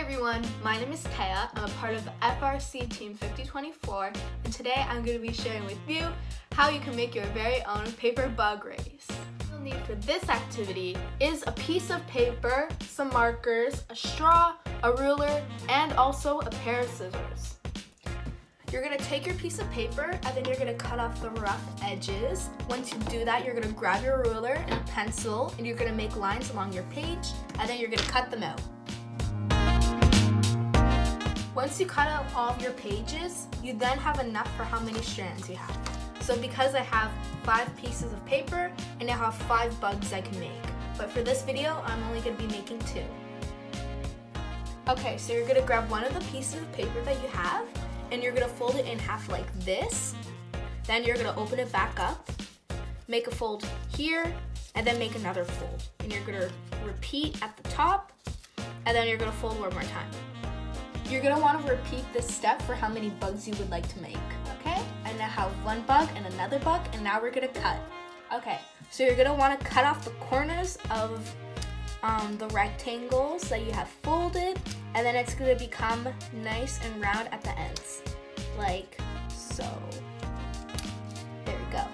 everyone, my name is Thea. I'm a part of the FRC Team 5024 and today I'm going to be sharing with you how you can make your very own paper bug race. What you'll need for this activity is a piece of paper, some markers, a straw, a ruler, and also a pair of scissors. You're gonna take your piece of paper and then you're gonna cut off the rough edges. Once you do that, you're gonna grab your ruler and a pencil and you're gonna make lines along your page and then you're gonna cut them out. Once you cut out all of your pages, you then have enough for how many strands you have. So because I have five pieces of paper, I now have five bugs I can make. But for this video, I'm only gonna be making two. Okay, so you're gonna grab one of the pieces of paper that you have and you're gonna fold it in half like this. Then you're gonna open it back up, make a fold here, and then make another fold. And you're gonna repeat at the top, and then you're gonna fold one more time. You're gonna wanna repeat this step for how many bugs you would like to make, okay? I now have one bug and another bug, and now we're gonna cut. Okay, so you're gonna wanna cut off the corners of um, the rectangles that you have folded and then it's gonna become nice and round at the ends, like so. There we go.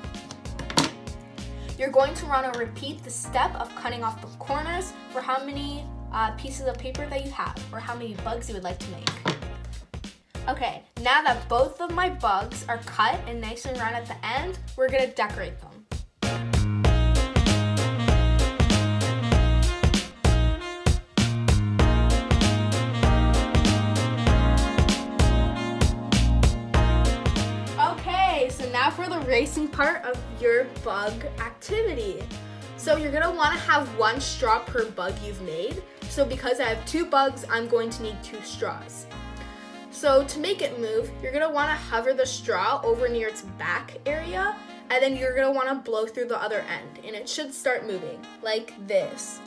You're going to want to repeat the step of cutting off the corners for how many uh, pieces of paper that you have, or how many bugs you would like to make. Okay, now that both of my bugs are cut and nice and round at the end, we're gonna decorate them. Okay, so now for the racing part of your bug activity. So you're gonna wanna have one straw per bug you've made. So because I have two bugs, I'm going to need two straws. So to make it move, you're gonna wanna hover the straw over near its back area, and then you're gonna wanna blow through the other end, and it should start moving, like this.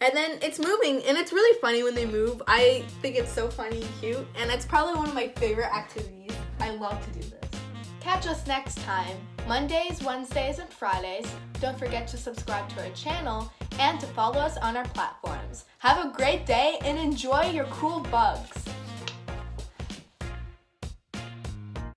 And then it's moving, and it's really funny when they move. I think it's so funny and cute, and it's probably one of my favorite activities. I love to do this. Catch us next time, Mondays, Wednesdays, and Fridays. Don't forget to subscribe to our channel and to follow us on our platforms. Have a great day and enjoy your cool bugs.